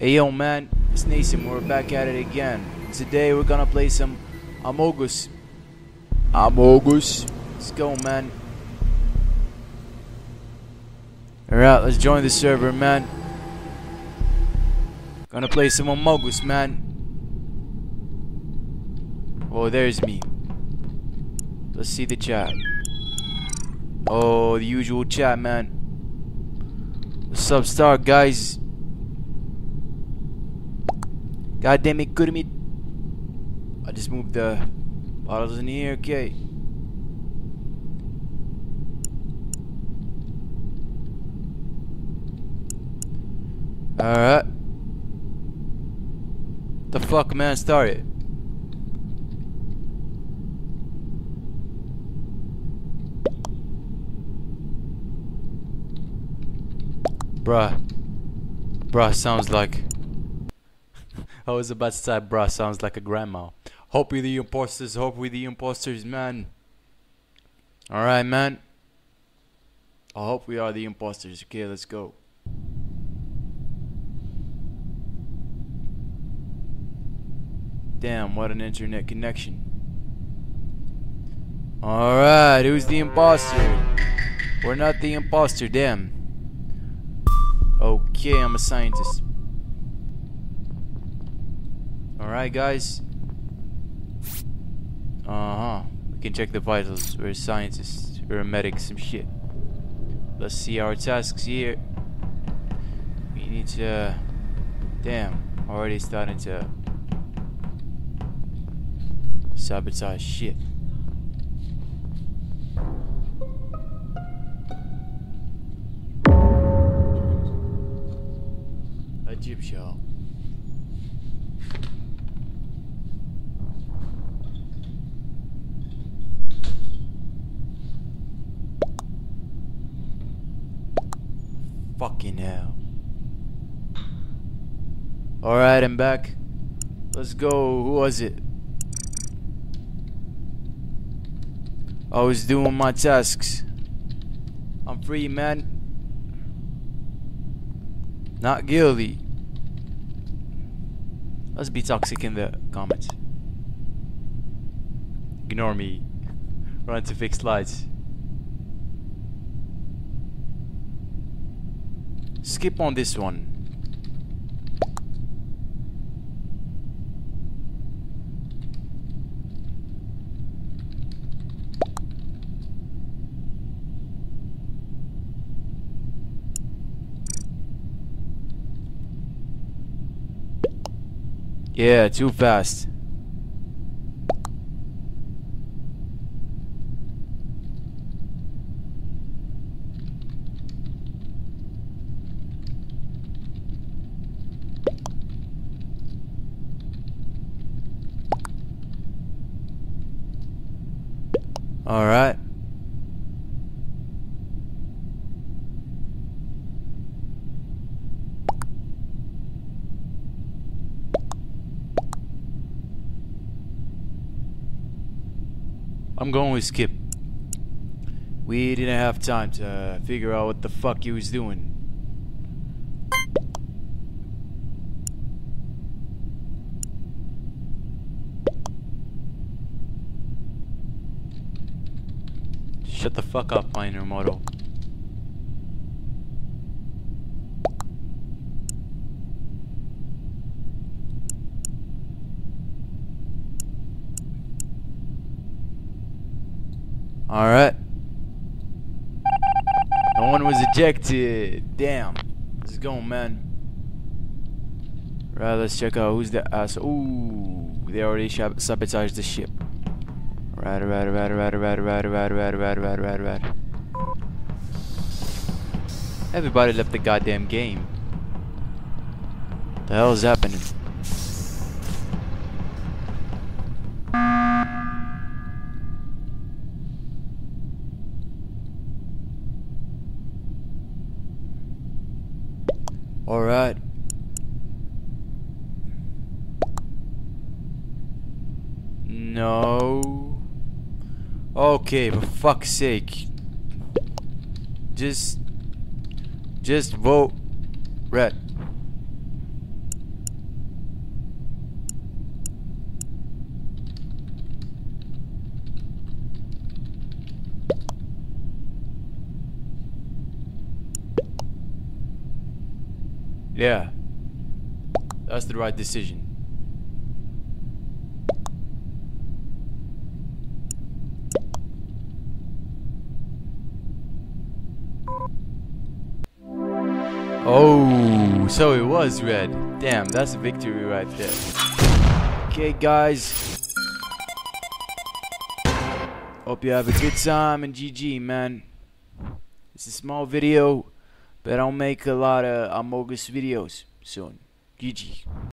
Hey yo man, it's Nason, we're back at it again. Today we're gonna play some Amogus. Amogus. Let's go man. Alright, let's join the server man. Gonna play some Amogus man. Oh, there's me. Let's see the chat. Oh, the usual chat man. What's up, Star guys? God damn it, good me. I just moved the bottles in here, okay. Alright. The fuck man started. Bruh. Bruh sounds like I was about to say bruh sounds like a grandma. Hope we the imposters, hope we the imposters, man. Alright man. I hope we are the imposters. Okay, let's go. Damn, what an internet connection. Alright, who's the imposter? We're not the imposter, damn. Okay, I'm a scientist. Alright, guys. Uh huh. We can check the vitals. We're scientists. We're a medic, some shit. Let's see our tasks here. We need to. Damn, already starting to sabotage shit. A Fucking hell. Alright, I'm back. Let's go. Who was it? I was doing my tasks. I'm free, man. Not guilty. Let's be toxic in the comments. Ignore me. Run to fix lights. Skip on this one. Yeah, too fast. All right. I'm going with Skip. We didn't have time to figure out what the fuck he was doing. Shut the fuck up, Pioneer Moto. Alright. No one was ejected. Damn. Let's going, man. Right, let's check out who's the ass. Ooh, they already sabotaged the ship. Right, right, right, right, right, right, right, right, right, right, right, right. Everybody left the goddamn game. The hell is happening? Alright. No. Okay, for fuck's sake. Just... Just vote red. Yeah. That's the right decision. Oh, so it was red. Damn, that's a victory right there. Okay, guys. Hope you have a good time and GG, man. It's a small video, but I'll make a lot of Amogus videos soon. GG.